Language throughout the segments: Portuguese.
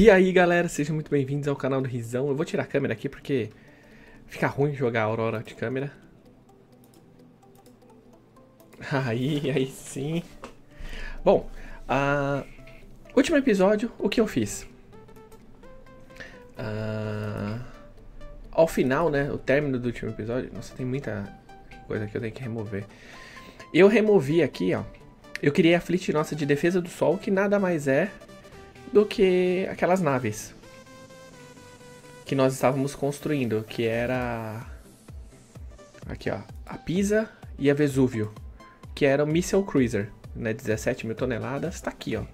E aí galera, sejam muito bem-vindos ao canal do Rizão. Eu vou tirar a câmera aqui porque fica ruim jogar Aurora de câmera. Aí, aí sim. Bom, uh, último episódio, o que eu fiz? Uh, ao final, né, o término do último episódio, nossa, tem muita coisa que eu tenho que remover. Eu removi aqui, ó, eu criei a fleet nossa de defesa do sol, que nada mais é do que aquelas naves que nós estávamos construindo, que era aqui ó, a Pisa e a Vesúvio, que era o Missile Cruiser, né, 17 mil toneladas, está aqui ó,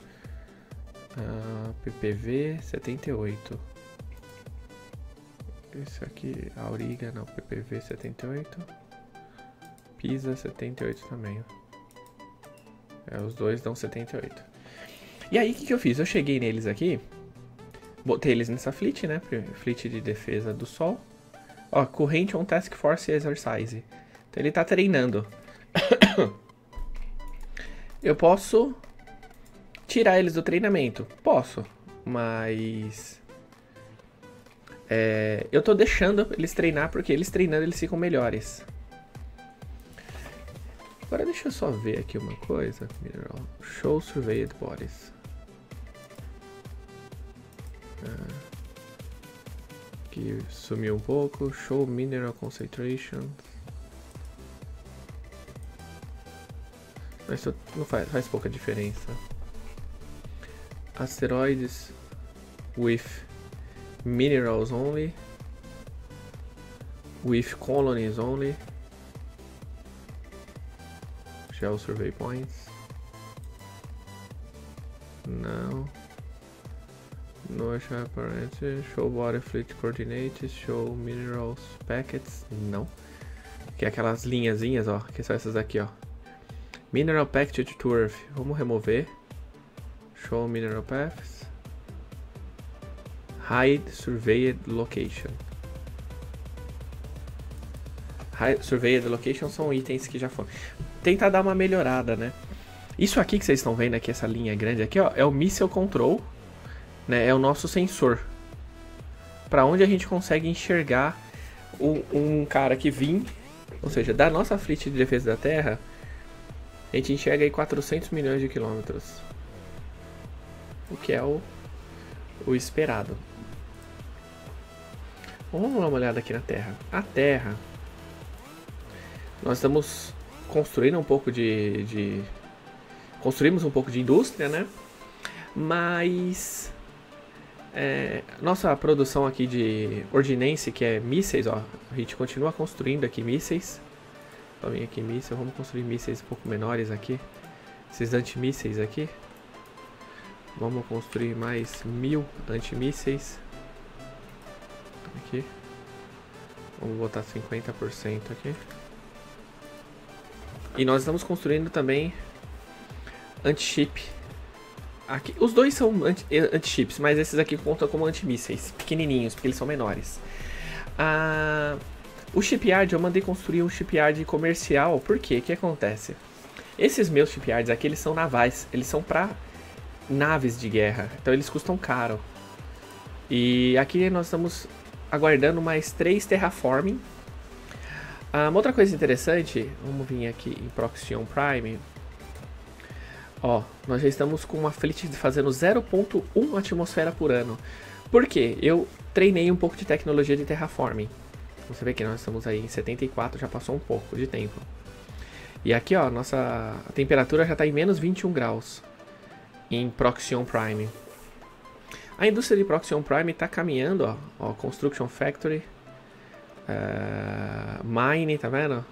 ah, PPV 78, esse aqui, Auriga, não, PPV 78, Pisa 78 também, é, os dois dão 78. E aí, o que, que eu fiz? Eu cheguei neles aqui, botei eles nessa fleet, né? Fleet de defesa do sol. Ó, corrente on task force exercise. Então ele tá treinando. eu posso tirar eles do treinamento? Posso, mas... É, eu tô deixando eles treinar porque eles treinando eles ficam melhores. Agora deixa eu só ver aqui uma coisa. Show Surveyed Bodies. Aqui sumiu um pouco. Show Mineral Concentration. Mas não faz, faz pouca diferença. Asteroids with minerals only. With colonies only. Shell survey points. Não. No show apparent, show body fleet coordinates, show minerals packets, não. Que é aquelas linhazinhas, ó, que são essas aqui, ó. Mineral packet to earth, vamos remover. Show mineral paths. Hide surveyed location. Hide surveyed location são itens que já foram. Tentar dar uma melhorada, né? Isso aqui que vocês estão vendo aqui, essa linha grande aqui, ó, é o Missile Control né, é o nosso sensor. Para onde a gente consegue enxergar um, um, cara que vim, ou seja, da nossa fleet de defesa da Terra, a gente enxerga aí 400 milhões de quilômetros. O que é o, o esperado. Vamos dar uma olhada aqui na Terra. A Terra, nós estamos construindo um pouco de, de construímos um pouco de indústria, né? Mas é, nossa produção aqui de ordinense, que é mísseis, ó, a gente continua construindo aqui mísseis. Vem aqui mísseis, vamos construir mísseis um pouco menores aqui. Esses antimísseis aqui. Vamos construir mais mil antimísseis. Aqui. Vamos botar 50% aqui. E nós estamos construindo também anti-chip Aqui, os dois são anti-chips, mas esses aqui contam como antimísseis, pequenininhos, porque eles são menores. Ah, o shipyard, eu mandei construir um shipyard comercial, por quê? O que acontece? Esses meus shipyards aqui, eles são navais, eles são para naves de guerra, então eles custam caro. E aqui nós estamos aguardando mais três terraforming. Ah, uma outra coisa interessante, vamos vir aqui em Proxion Prime, Ó, nós já estamos com uma fleet fazendo 0.1 atmosfera por ano. Por quê? Eu treinei um pouco de tecnologia de terraforming. Você vê que nós estamos aí em 74, já passou um pouco de tempo. E aqui, ó, nossa temperatura já está em menos 21 graus em Proxion Prime. A indústria de Proxion Prime está caminhando, ó, ó, Construction Factory, uh, Mine, tá vendo?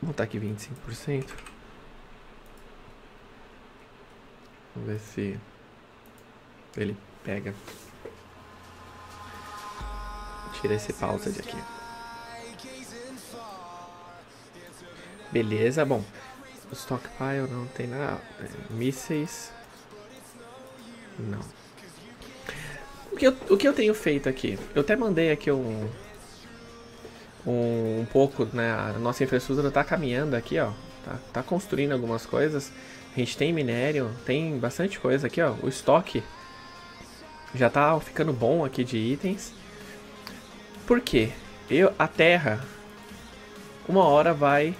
Vamos botar aqui 25%. Vamos ver se ele pega. Tira esse pausa de aqui. Beleza, bom. O stockpile não tem nada. É, mísseis. Não. O que, eu, o que eu tenho feito aqui? Eu até mandei aqui um. Um, um pouco, né? A nossa infraestrutura está caminhando aqui, ó. Tá, tá construindo algumas coisas. A gente tem minério, tem bastante coisa aqui, ó. O estoque Já tá ficando bom aqui de itens. Por quê? Eu, a terra, uma hora vai...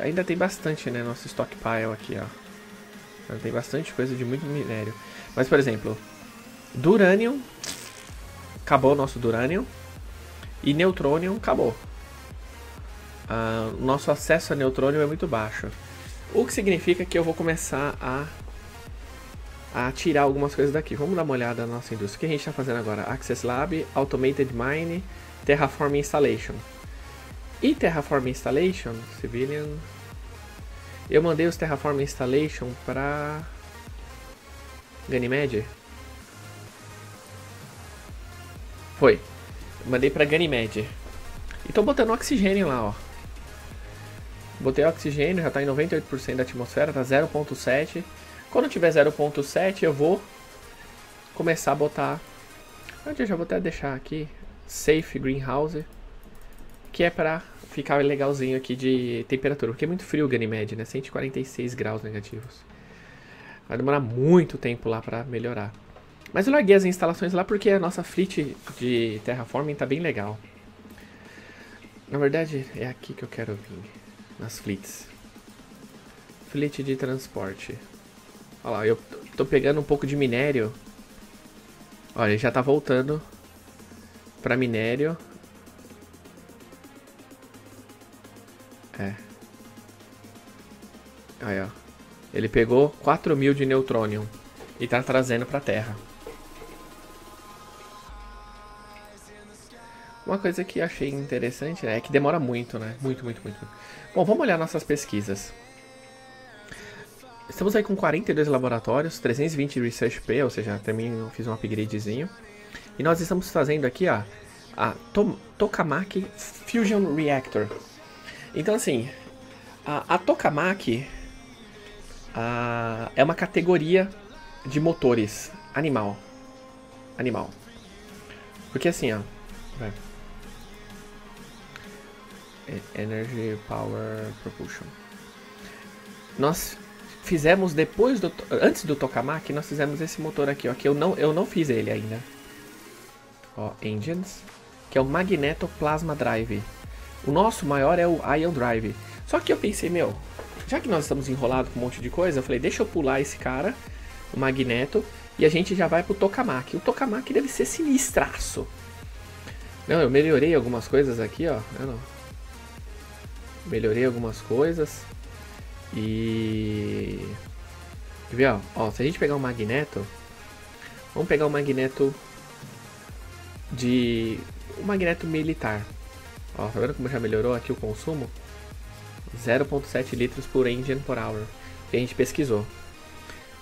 Ainda tem bastante, né, nosso stockpile aqui, ó. Tem bastante coisa de muito minério. Mas, por exemplo, Duranium, acabou o nosso Duranium. E Neutronium, acabou. Uh, nosso acesso a Neutronium é muito baixo. O que significa que eu vou começar a a tirar algumas coisas daqui. Vamos dar uma olhada na nossa indústria. O que a gente está fazendo agora? Access Lab, Automated Mine, Terraform Installation. E Terraform Installation, Civilian... Eu mandei os Terraform Installation para Ganymede. Foi. Mandei para Ganymede. E tô botando oxigênio lá, ó. Botei oxigênio, já está em 98% da atmosfera, tá 0.7. Quando tiver 0.7 eu vou começar a botar... Eu já vou até deixar aqui, Safe Greenhouse, que é pra ficar legalzinho aqui de temperatura, porque é muito frio o Ganymede, né? 146 graus negativos. Vai demorar muito tempo lá pra melhorar. Mas eu larguei as instalações lá porque a nossa fleet de terraforming tá bem legal. Na verdade, é aqui que eu quero vir, nas fleets. Fleet de transporte. Olha lá, eu tô pegando um pouco de minério. Olha, ele já tá voltando pra minério. É. Aí, ó. Ele pegou 4 mil de neutrônio e tá trazendo pra Terra. Uma coisa que achei interessante né, é que demora muito, né? Muito, muito, muito. Bom, vamos olhar nossas pesquisas. Estamos aí com 42 laboratórios, 320 Research P, ou seja, também fiz um upgradezinho. E nós estamos fazendo aqui ó, a to Tokamak Fusion Reactor. Então assim, a, a Tokamak a, é uma categoria de motores animal. Animal. Porque assim, ó. Vai. Energy Power Propulsion. Nós fizemos depois do antes do tokamak, nós fizemos esse motor aqui, ó, que eu não eu não fiz ele ainda. Ó, engines, que é o Magneto Plasma Drive. O nosso maior é o Ion Drive. Só que eu pensei, meu, já que nós estamos enrolados com um monte de coisa, eu falei, deixa eu pular esse cara, o Magneto, e a gente já vai pro tokamak. O tokamak deve ser sinistraço. Não, eu melhorei algumas coisas aqui, ó. Eu não. Melhorei algumas coisas. E... Quer ver, ó? ó? Se a gente pegar um magneto... Vamos pegar um magneto de... Um magneto militar. Ó, tá vendo como já melhorou aqui o consumo? 0.7 litros por engine por hour. Que a gente pesquisou.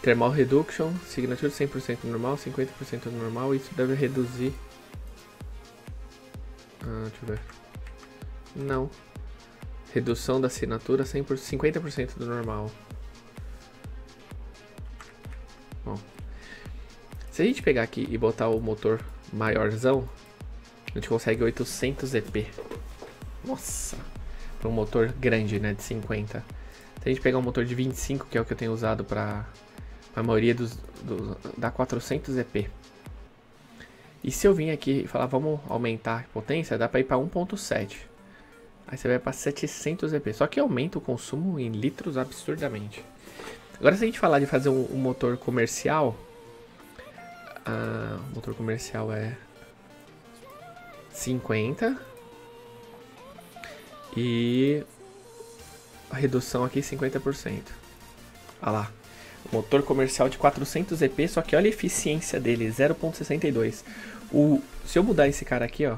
Thermal Reduction, signature 100% normal, 50% normal. Isso deve reduzir... Ah, deixa eu ver. Não. Redução da assinatura 100 por 50% do normal. Bom. Se a gente pegar aqui e botar o motor maiorzão, a gente consegue 800 EP. Nossa! Para um motor grande, né, de 50. Se a gente pegar um motor de 25, que é o que eu tenho usado para a maioria dos, dos dá 400 EP. E se eu vim aqui e falar, vamos aumentar a potência, dá para ir para 1.7. Aí você vai para 700 EP. Só que aumenta o consumo em litros absurdamente. Agora se a gente falar de fazer um, um motor comercial. Ah, o motor comercial é 50. E a redução aqui 50%. Olha lá. Motor comercial de 400 EP, só que olha a eficiência dele, 0.62. O se eu mudar esse cara aqui, ó,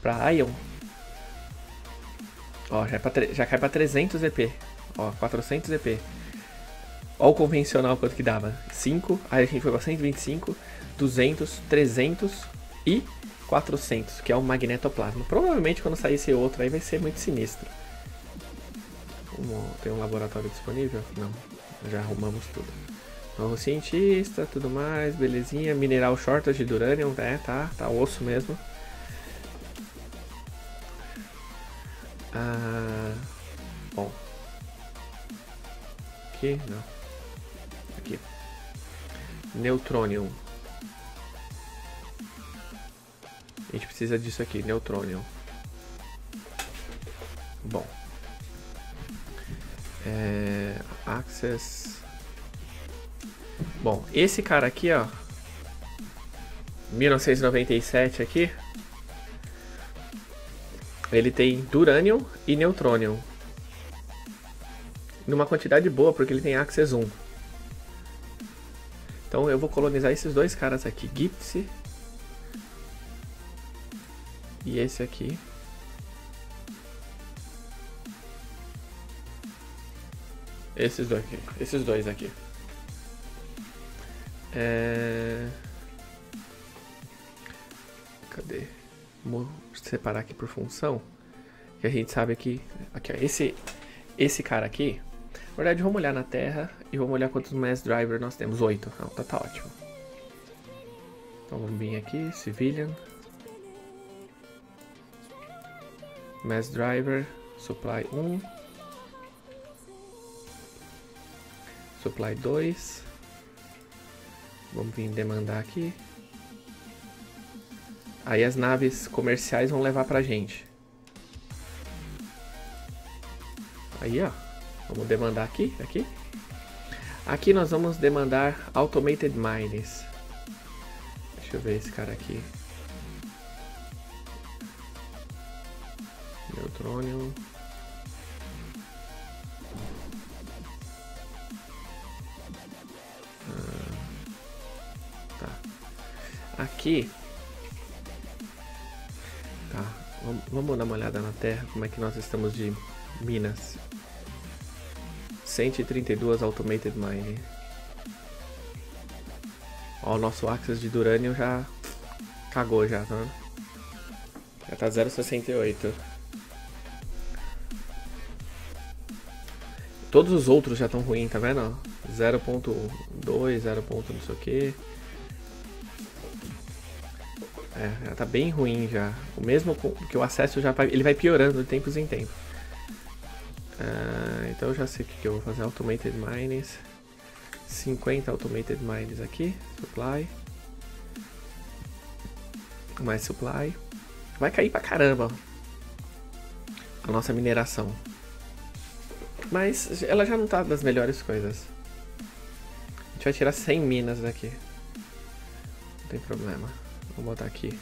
para Ion, Ó, já, é já cai pra 300 EP. Ó, 400 EP. Ó o convencional quanto que dava. 5, aí a gente foi pra 125, 200, 300 e 400, que é o magnetoplasma. Provavelmente quando sair esse outro aí vai ser muito sinistro. Tem um laboratório disponível? Não, já arrumamos tudo. Novo cientista, tudo mais, belezinha. Mineral shortage de urânio, é, tá, tá osso mesmo. Ah, bom. Aqui? Não. Aqui. Neutronium. A gente precisa disso aqui, Neutronium. Bom. É, access. Bom, esse cara aqui, ó. 1997 aqui. Ele tem Duranium e Neutronium. Numa quantidade boa, porque ele tem Access 1. Então eu vou colonizar esses dois caras aqui. Gipsy. E esse aqui. Esses dois aqui. Esses dois aqui. É... Cadê? Vamos separar aqui por função. Que a gente sabe que. Aqui, esse, esse cara aqui. Na verdade, vamos olhar na Terra e vamos olhar quantos mass driver nós temos. Oito. Não, tá, tá ótimo. Então vamos vir aqui, civilian. Mass driver, supply 1. Supply 2. Vamos vir demandar aqui. Aí as naves comerciais vão levar pra gente. Aí, ó. Vamos demandar aqui, aqui. Aqui nós vamos demandar Automated Mines. Deixa eu ver esse cara aqui. Neutronium. Ah, tá. Aqui. Vamos, dar uma olhada na Terra, como é que nós estamos de minas. 132 Automated Mining. Ó, o nosso Axis de Duranium já cagou já, tá? Já tá 0,68. Todos os outros já estão ruins, tá vendo? 0.2, 0. não sei o que. É, já tá bem ruim já. O mesmo que o acesso já vai, ele vai piorando de tempos em tempos. Uh, então eu já sei o que, que eu vou fazer. Automated Mines. 50 Automated Mines aqui. Supply. Mais supply. Vai cair pra caramba a nossa mineração. Mas ela já não tá das melhores coisas. A gente vai tirar 100 minas daqui. Não tem problema. Vou botar aqui.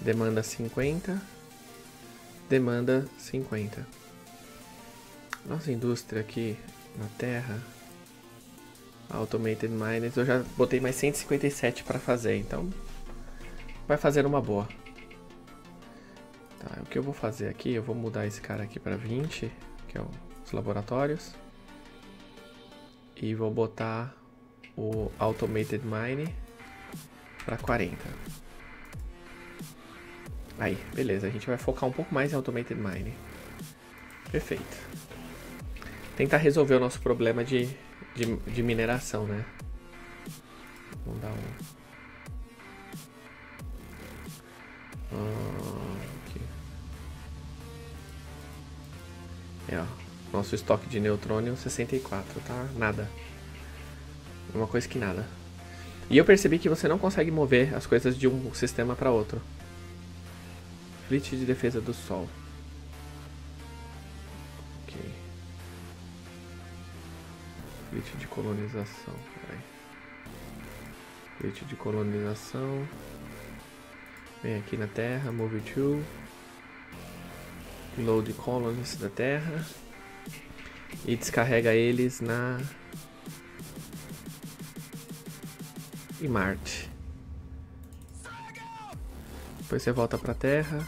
Demanda 50. Demanda 50. Nossa indústria aqui na Terra. Automated Miners. Eu já botei mais 157 para fazer, então vai fazer uma boa. Tá, o que eu vou fazer aqui, eu vou mudar esse cara aqui para 20, que é os laboratórios. E vou botar o Automated Mine para 40. Aí, beleza, a gente vai focar um pouco mais em Automated Mine. Perfeito. Tentar resolver o nosso problema de, de, de mineração, né? Vamos dar um... Ah. É, ó. Nosso estoque de neutrônio 64, tá? Nada. Uma coisa que nada. E eu percebi que você não consegue mover as coisas de um sistema para outro. Fleet de defesa do Sol. Ok. De colonização. Fleet de colonização. Vem aqui na Terra, move to. Load colonies da Terra. E descarrega eles na e Marte. Depois você volta pra Terra.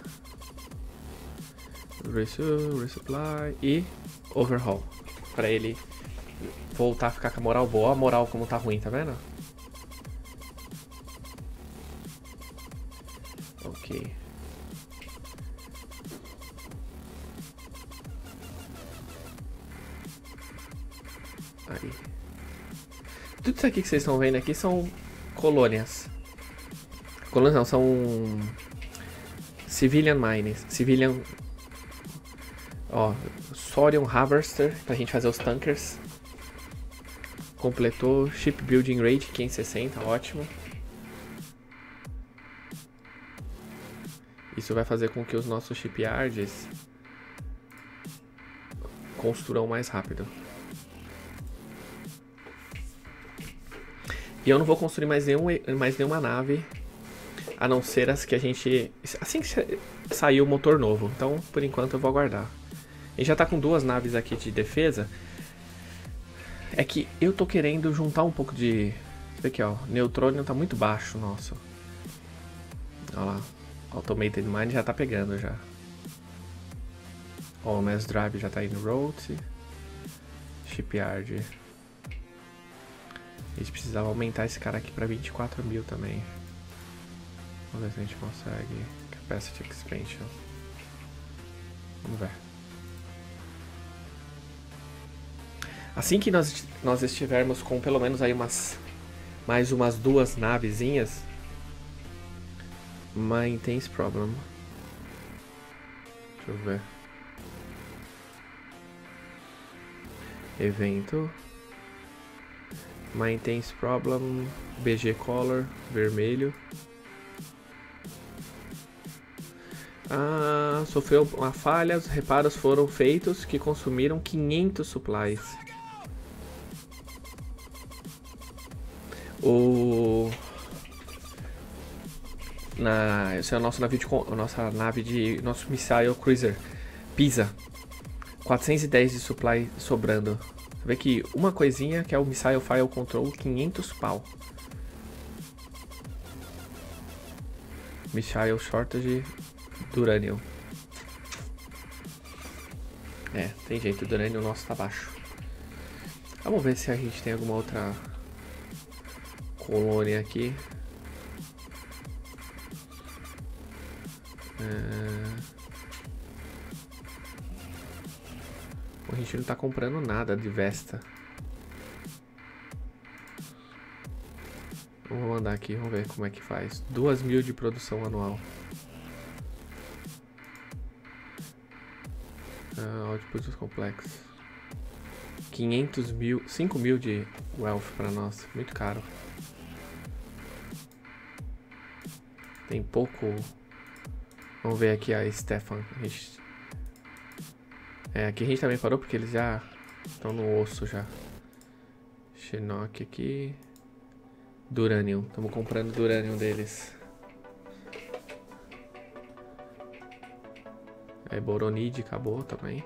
Resupply e overhaul. Pra ele voltar a ficar com a moral boa. A moral como tá ruim, tá vendo? Ok. Aí. Tudo isso aqui que vocês estão vendo aqui são colônias. Colônias não, são civilian mines, civilian ó, Sorium Harvester pra gente fazer os tankers. Completou Shipbuilding Rate 560, ótimo. Isso vai fazer com que os nossos shipyards construam mais rápido. E eu não vou construir mais, nenhum, mais nenhuma nave, a não ser as que a gente... Assim que sair o motor novo, então por enquanto eu vou aguardar. A gente já tá com duas naves aqui de defesa. É que eu tô querendo juntar um pouco de... Aqui ó, neutrônio tá muito baixo, nosso. Olha lá, Automated Mine já tá pegando já. Ó, o Mass Drive já tá indo road. Shipyard. Gente precisava aumentar esse cara aqui pra 24 mil também. Vamos ver se a gente consegue. Capacity Expansion. Vamos ver. Assim que nós, nós estivermos com pelo menos aí umas mais umas duas navezinhas, My intense problem. Deixa eu ver. Evento. My intense problem. BG color, vermelho. Ah, sofreu uma falha, os reparos foram feitos que consumiram 500 supplies. O na esse é o nosso navio de nossa nave de nosso missile cruiser Pisa. 410 de supply sobrando. Você vê que uma coisinha que é o missile file control 500 pau. Missile shortage Duranium. É, tem jeito, o Duranium nosso tá baixo. Vamos ver se a gente tem alguma outra colônia aqui. É... A gente não tá comprando nada de Vesta. Vamos mandar aqui, vamos ver como é que faz. 2 mil de produção anual. Uh, output complexo. 500 mil, 5 mil de wealth para nós. Muito caro. Tem pouco Vamos ver aqui a Stefan. A gente... É, aqui a gente também parou porque eles já estão no osso já. Shinnok aqui. Duranium. Estamos comprando Duranium deles. É, Boronide acabou também.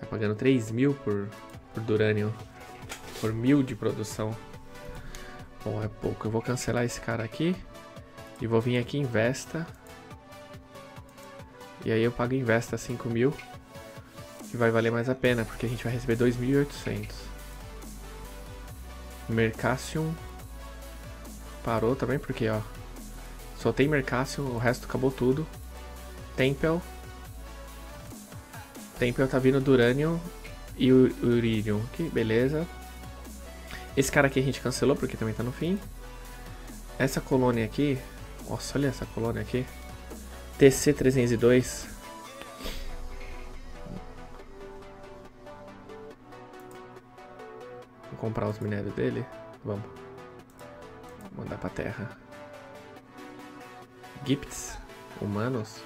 Vai pagando 3 mil por, por Duranium. Por mil de produção. Bom, é pouco. Eu vou cancelar esse cara aqui. E vou vir aqui em Vesta. E aí eu pago em Vesta 5 mil. Que vai valer mais a pena, porque a gente vai receber 2.800. Mercassium. Parou também, porque ó. Só tem Mercassium, o resto acabou tudo. Tempel. Tempel tá vindo Duranium e o. Que beleza. Esse cara aqui a gente cancelou porque também tá no fim. Essa colônia aqui. Nossa, olha essa colônia aqui. TC302. Vou comprar os minérios dele. Vamos. Vou mandar pra terra. Gipts. Humanos.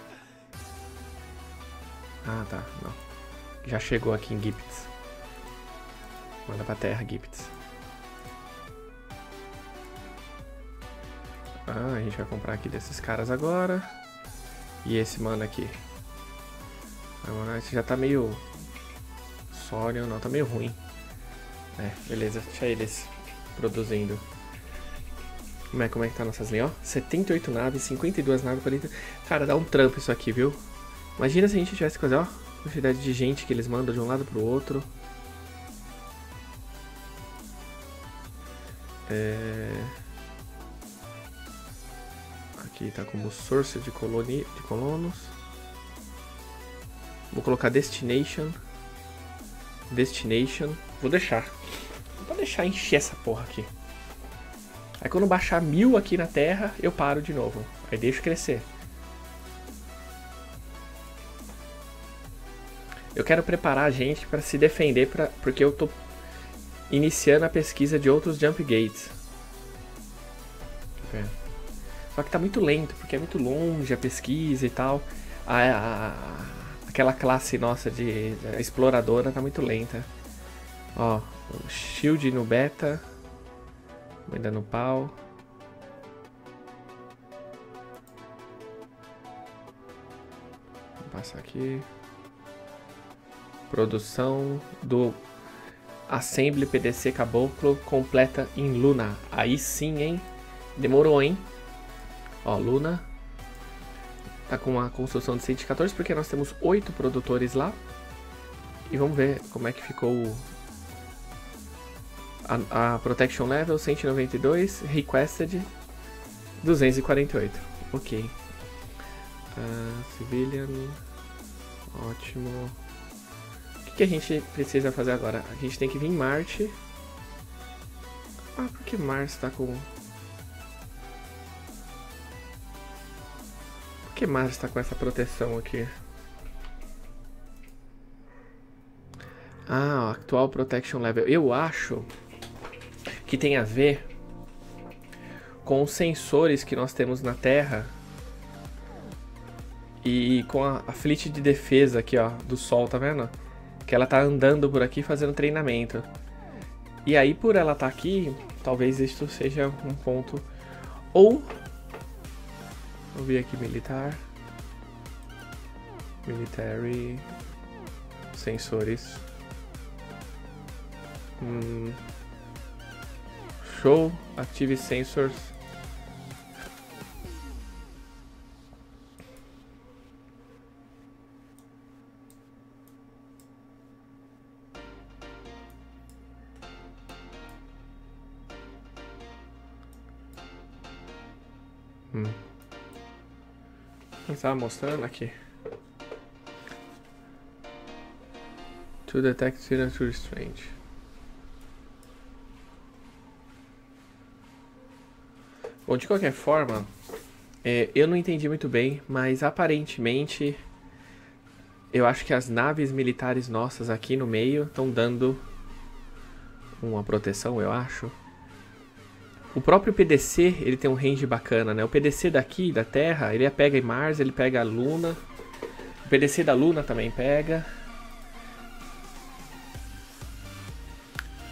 Ah, tá. Não. Já chegou aqui em Gipts. Manda pra terra, Gipts. Ah, a gente vai comprar aqui desses caras agora. E esse mano aqui. Esse já tá meio... Sório, não, tá meio ruim. É, beleza, deixa eles produzindo. Como é, como é que tá nossas linhas, ó? 78 naves, 52 naves, 40... Cara, dá um trampo isso aqui, viu? Imagina se a gente tivesse que fazer, ó, quantidade de gente que eles mandam de um lado pro outro. É... Aqui tá como source de, coloni de colonos. Vou colocar destination. Destination. Vou deixar. Vou deixar encher essa porra aqui. Aí quando baixar mil aqui na terra, eu paro de novo. Aí deixo crescer. Eu quero preparar a gente para se defender, pra, porque eu tô iniciando a pesquisa de outros jump gates. ver. Só que tá muito lento, porque é muito longe a pesquisa e tal. A, a, aquela classe nossa de exploradora tá muito lenta. Ó, shield no beta. Ainda no pau. Vou passar aqui. Produção do Assembly PDC Caboclo completa em Luna. Aí sim, hein? Demorou, hein? Ó, Luna. Tá com uma construção de 114 porque nós temos oito produtores lá. E vamos ver como é que ficou a, a Protection Level 192, Requested 248. Ok. Uh, civilian. Ótimo. O que, que, a gente precisa fazer agora? A gente tem que vir em Marte. Ah, por que Mars está com... que Mars está com essa proteção aqui? Ah, atual Protection Level. Eu acho que tem a ver com os sensores que nós temos na Terra e com a, a fleet de defesa aqui, ó, do Sol, tá vendo? Que ela tá andando por aqui fazendo treinamento. E aí, por ela estar tá aqui, talvez isto seja um ponto. Ou. Vou ver aqui militar. Military. Sensores. Hum, Show Active Sensors. Estava mostrando aqui. To detect signature strange. Bom, de qualquer forma, é, eu não entendi muito bem, mas aparentemente eu acho que as naves militares nossas aqui no meio estão dando uma proteção, eu acho. O próprio PDC, ele tem um range bacana, né? O PDC daqui, da Terra, ele pega em Mars, ele pega a Luna. O PDC da Luna também pega.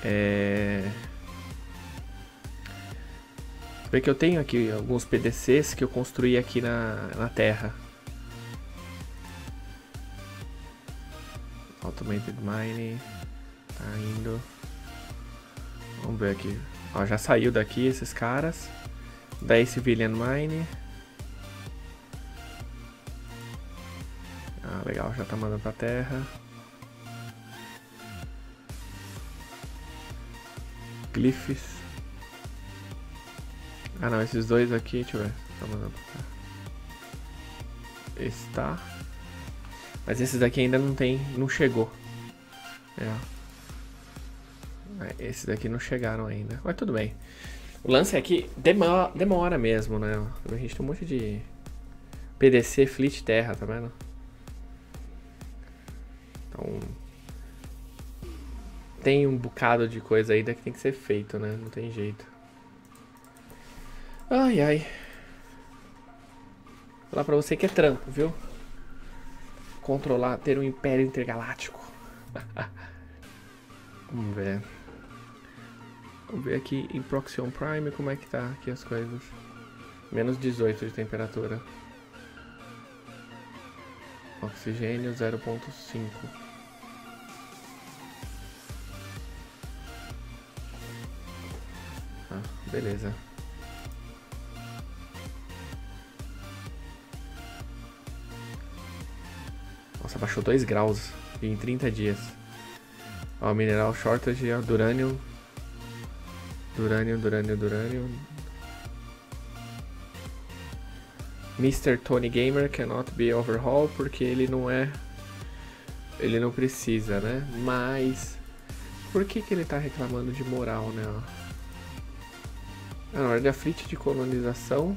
É... Vê que eu tenho aqui alguns PDCs que eu construí aqui na, na Terra. Automated Mining. Tá indo. Vamos ver aqui. Ó, já saiu daqui esses caras. 10 Civilian Mine. Ah, legal, já tá mandando pra terra. Glyphs. Ah não, esses dois aqui, deixa eu ver. Tá mandando pra cá. Esse tá. Mas esses daqui ainda não tem. não chegou. É. é. Esses daqui não chegaram ainda. Mas tudo bem. O lance é que demora, demora mesmo, né? A gente tem um monte de PDC Fleet Terra, tá vendo? Então. Tem um bocado de coisa ainda que tem que ser feito, né? Não tem jeito. Ai, ai. Falar pra você que é trampo, viu? Controlar, ter um império intergaláctico. Vamos ver. Vamos ver aqui em Proxion Prime como é que tá aqui as coisas. Menos 18 de temperatura. Oxigênio 0.5. Ah, beleza. Nossa, baixou 2 graus em 30 dias. Ó, mineral shortage, ó, durânio. Durânio, durânio, durânio. Mr. Tony Gamer cannot be overhaul porque ele não é. Ele não precisa, né? Mas. Por que, que ele tá reclamando de moral, né? Ah, na hora da fleet de colonização.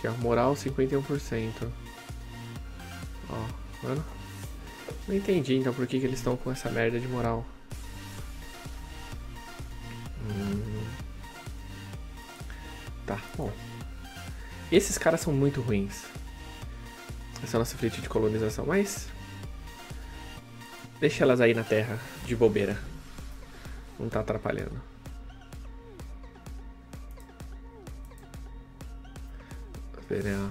Que é moral 51%. Ó. Mano. Não entendi então por que, que eles estão com essa merda de moral. Tá, bom. Esses caras são muito ruins. Essa é a nossa fleet de colonização, mas... Deixa elas aí na terra, de bobeira. Não tá atrapalhando. Espera.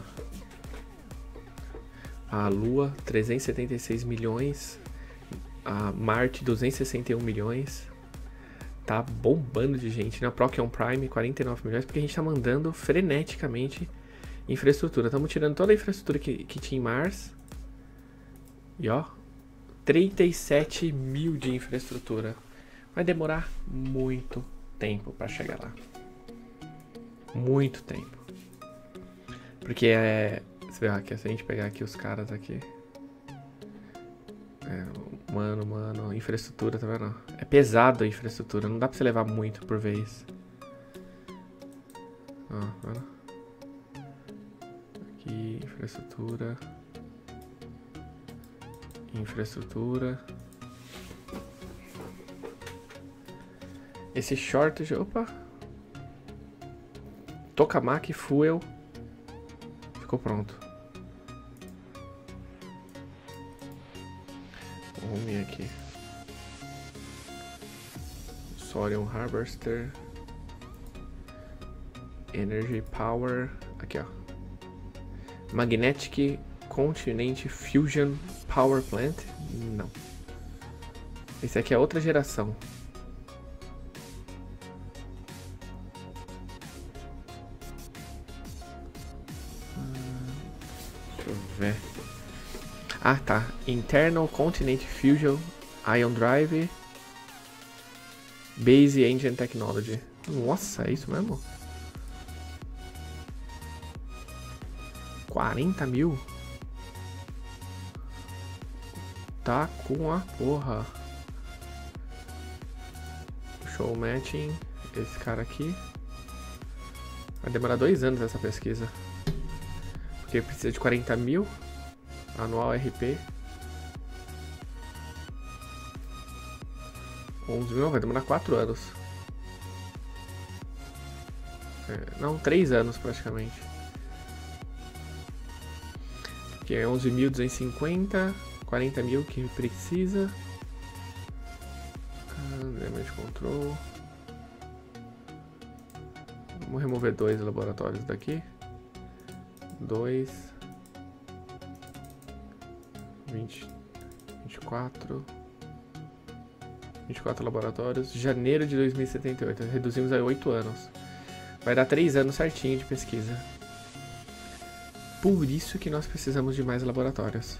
A Lua, 376 milhões. A Marte, 261 milhões. Tá bombando de gente. Na? Procyon Prime, 49 milhões. Porque a gente tá mandando freneticamente infraestrutura. Estamos tirando toda a infraestrutura que, que tinha em Mars. E ó, 37 mil de infraestrutura. Vai demorar muito tempo para chegar lá. Muito tempo. Porque é. Você vê aqui, se a gente pegar aqui os caras aqui. É, mano, mano, infraestrutura, tá vendo? É pesado a infraestrutura, não dá pra você levar muito por vez. Ó? Aqui, infraestrutura. Infraestrutura. Esse shortage, opa. Tokamak Fuel. Ficou pronto. Vamos aqui. Sorium Harvester. Energy Power. Aqui, ó. Magnetic Continent Fusion Power Plant. Não. Esse aqui é outra geração. Ah, tá. Internal Continent Fusion Ion Drive Base Engine Technology. Nossa, é isso mesmo? 40 mil? Tá com a porra. Show matching. Esse cara aqui. Vai demorar dois anos essa pesquisa. Porque precisa de 40 mil. Anual RP. 11 mil, vai demorar 4 anos. É, não, 3 anos praticamente. Aqui é 11.250, 40 mil que precisa. Damage control. Vamos remover dois laboratórios daqui. Dois. 20, 24, 24 laboratórios, janeiro de 2078. Reduzimos a 8 anos. Vai dar 3 anos certinho de pesquisa. Por isso que nós precisamos de mais laboratórios.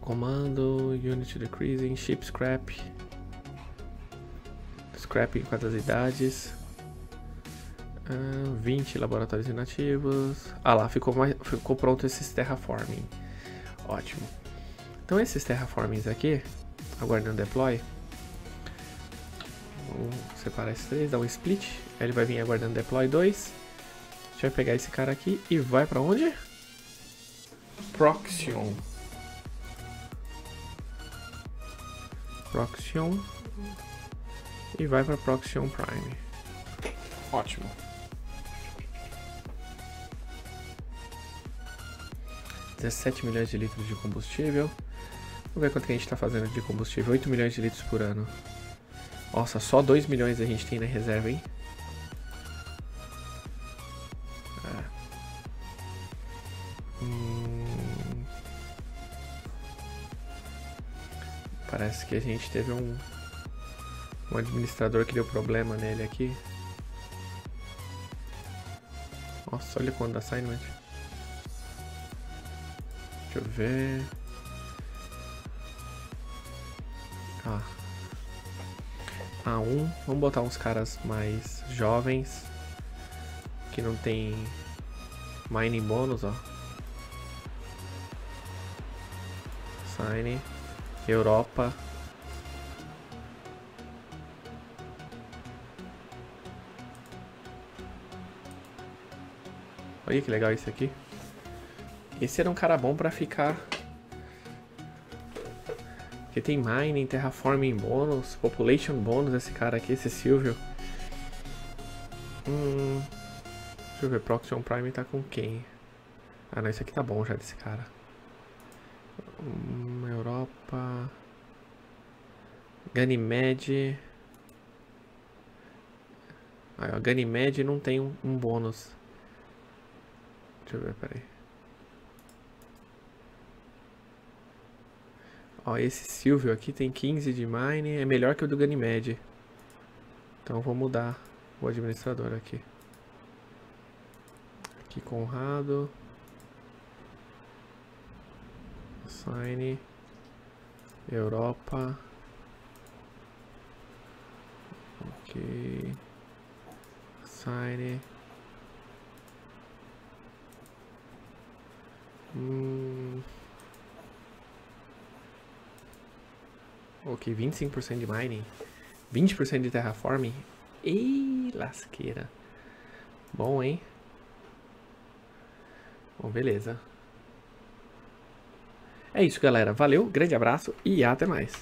Comando, Unit Decreasing, Ship Scrap. Scrapping com as idades. Uh, 20 laboratórios inativos. Ah lá, ficou, mais, ficou pronto esses terraforming. Ótimo. Então esses terraformings aqui, aguardando deploy, vou separar esses três, dar um split, aí ele vai vir aguardando deploy 2. A gente vai pegar esse cara aqui e vai pra onde? Proxion. Proxion. E vai pra Proxion Prime. Ótimo. 17 milhões de litros de combustível. Vamos ver quanto que a gente está fazendo de combustível. 8 milhões de litros por ano. Nossa, só 2 milhões a gente tem na reserva, hein? É. Hum... Parece que a gente teve um, um administrador que deu problema nele aqui. Nossa, olha quando assignment. Deixa eu ver. Ah. A1. Vamos botar uns caras mais jovens. Que não tem mining bônus, ó. Sign. Europa. Olha que legal esse aqui. Esse era um cara bom pra ficar. Porque tem mining, terraforming bônus, population bônus, esse cara aqui, esse Silvio. Hum, deixa eu ver, Proxion Prime tá com quem? Ah, não, esse aqui tá bom já desse cara. Hum, Europa. Ganymede. Ó, Ganymede não tem um, um bônus. Deixa eu ver, peraí. Ó, esse Silvio aqui tem 15 de mine, é melhor que o do Ganymede. Então vou mudar o administrador aqui. Aqui Conrado. Sign. Europa. Ok. Sign. Hum. Ok, 25% de mining. 20% de terraforming. Ei, lasqueira. Bom, hein? Bom, beleza. É isso, galera. Valeu, grande abraço e até mais.